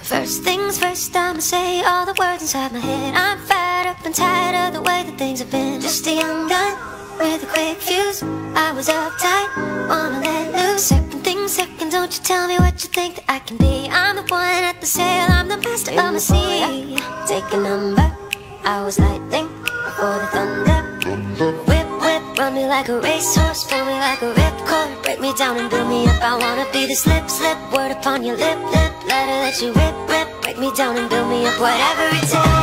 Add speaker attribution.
Speaker 1: First things first, I'ma say all the words inside my head. I'm fired up and tired of the way that things have been. Just a young gun with a quick fuse. I was uptight, wanna let loose. Second things second, don't you tell me what you think that I can be. I'm the one at the sail, I'm the master of my sea. Take a number, I was lightning before the thunder. Whip, whip, run me like a racehorse, pull me like a ripcord. Break me down and build me up. I wanna be the slip, slip, word upon your lip, lip. Let her let you rip, rip, break me down and build me up. Whatever it takes.